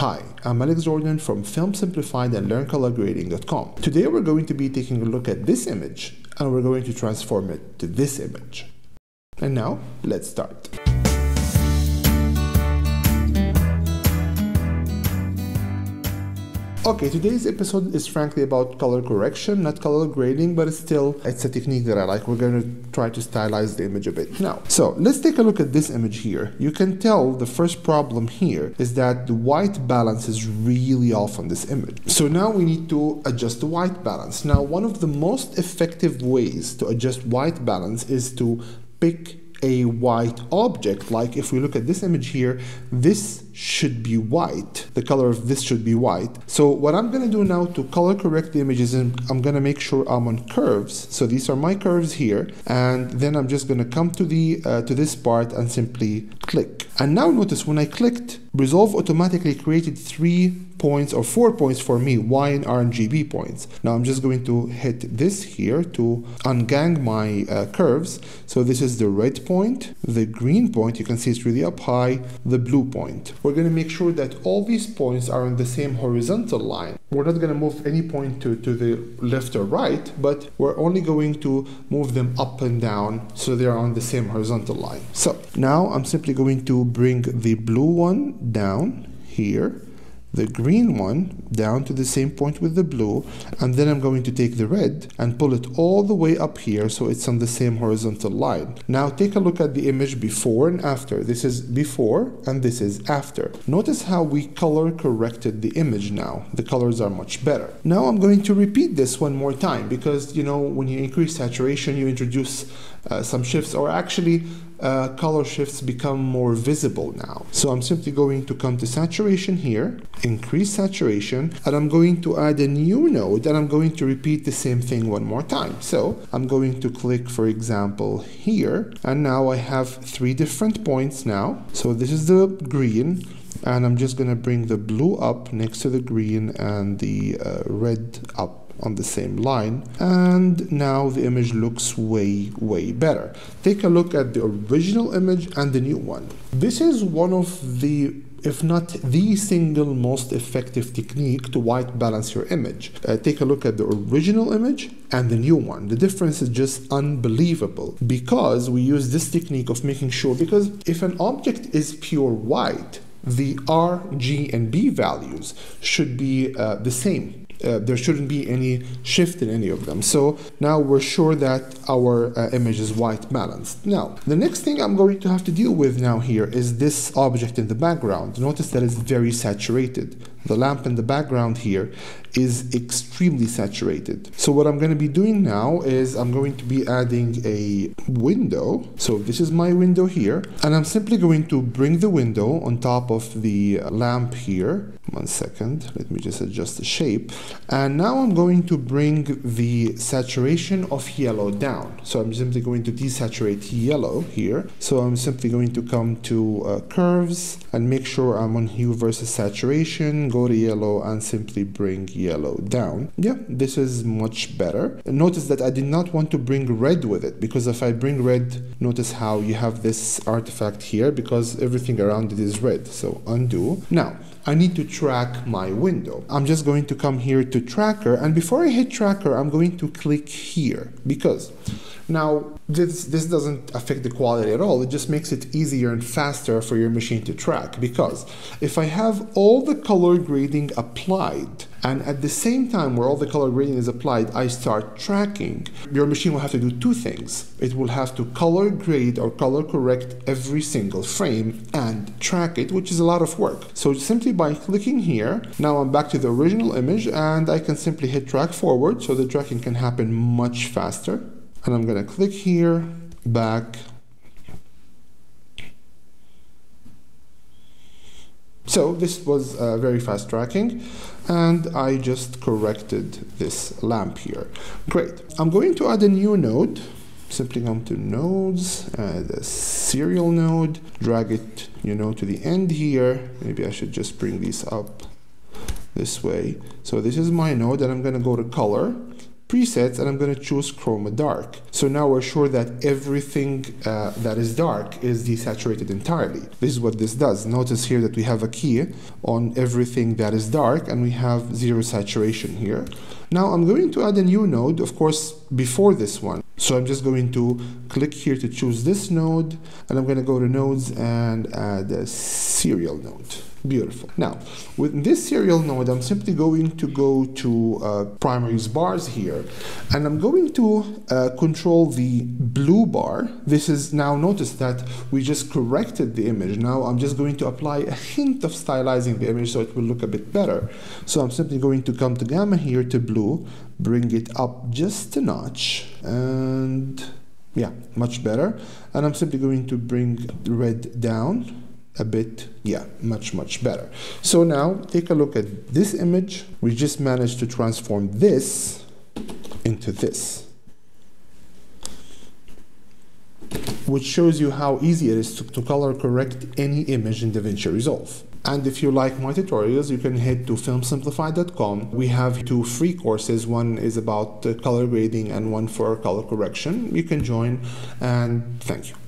Hi, I'm Alex Jordan from Film Simplified and LearnColorGrading.com. Today we're going to be taking a look at this image and we're going to transform it to this image. And now, let's start. Okay, today's episode is frankly about color correction, not color grading, but it's still it's a technique that I like. We're going to try to stylize the image a bit. Now, so let's take a look at this image here. You can tell the first problem here is that the white balance is really off on this image. So now we need to adjust the white balance. Now, one of the most effective ways to adjust white balance is to pick a white object. Like if we look at this image here, this should be white. The color of this should be white. So what I'm going to do now to color correct the images I'm going to make sure I'm on curves. So these are my curves here. And then I'm just going to come to the uh, to this part and simply click. And now notice when I clicked, Resolve automatically created three points or four points for me, Y and RGB points. Now I'm just going to hit this here to ungang my uh, curves. So this is the red point, the green point, you can see it's really up high, the blue point. We're going to make sure that all these points are on the same horizontal line. We're not going to move any point to, to the left or right, but we're only going to move them up and down so they're on the same horizontal line. So now I'm simply going to bring the blue one down here the green one down to the same point with the blue and then I'm going to take the red and pull it all the way up here so it's on the same horizontal line. Now take a look at the image before and after. This is before and this is after. Notice how we color corrected the image now. The colors are much better. Now I'm going to repeat this one more time because you know when you increase saturation you introduce uh, some shifts or actually uh, color shifts become more visible now. So I'm simply going to come to saturation here, increase saturation, and I'm going to add a new node and I'm going to repeat the same thing one more time. So I'm going to click, for example, here, and now I have three different points now. So this is the green, and I'm just going to bring the blue up next to the green and the uh, red up on the same line and now the image looks way way better take a look at the original image and the new one this is one of the if not the single most effective technique to white balance your image. Uh, take a look at the original image and the new one. The difference is just unbelievable because we use this technique of making sure because if an object is pure white, the R, G, and B values should be uh, the same uh, there shouldn't be any shift in any of them. So now we're sure that our uh, image is white balanced. Now, the next thing I'm going to have to deal with now here is this object in the background. Notice that it's very saturated. The lamp in the background here is extremely saturated. So what I'm going to be doing now is I'm going to be adding a window. So this is my window here, and I'm simply going to bring the window on top of the lamp here. One second, let me just adjust the shape. And now I'm going to bring the saturation of yellow down. So I'm simply going to desaturate yellow here. So I'm simply going to come to uh, curves and make sure I'm on hue versus saturation, go to yellow and simply bring yellow down. Yeah, this is much better. Notice that I did not want to bring red with it because if I bring red, notice how you have this artifact here because everything around it is red. So undo. Now, I need to track my window. I'm just going to come here to tracker and before I hit tracker, I'm going to click here because now this, this doesn't affect the quality at all. It just makes it easier and faster for your machine to track because if I have all the color grading applied and at the same time where all the color grading is applied, I start tracking, your machine will have to do two things. It will have to color grade or color correct every single frame and track it, which is a lot of work. So simply by clicking here, now I'm back to the original image and I can simply hit track forward so the tracking can happen much faster and I'm going to click here, back. So this was uh, very fast tracking and I just corrected this lamp here. Great. I'm going to add a new node. Simply come to nodes, add a serial node, drag it, you know, to the end here. Maybe I should just bring these up this way. So this is my node and I'm going to go to color presets and I'm going to choose chroma dark. So now we're sure that everything uh, that is dark is desaturated entirely. This is what this does. Notice here that we have a key on everything that is dark and we have zero saturation here. Now I'm going to add a new node, of course, before this one. So I'm just going to click here to choose this node and I'm going to go to nodes and add a serial node. Beautiful. Now, with this serial node, I'm simply going to go to uh, primaries bars here, and I'm going to uh, control the blue bar. This is now notice that we just corrected the image. Now I'm just going to apply a hint of stylizing the image so it will look a bit better. So I'm simply going to come to gamma here to blue, bring it up just a notch, and yeah, much better. And I'm simply going to bring red down a bit, yeah, much, much better. So now take a look at this image. We just managed to transform this into this. Which shows you how easy it is to, to color correct any image in DaVinci Resolve. And if you like my tutorials, you can head to filmsimplified.com. We have two free courses. One is about uh, color grading and one for color correction. You can join and thank you.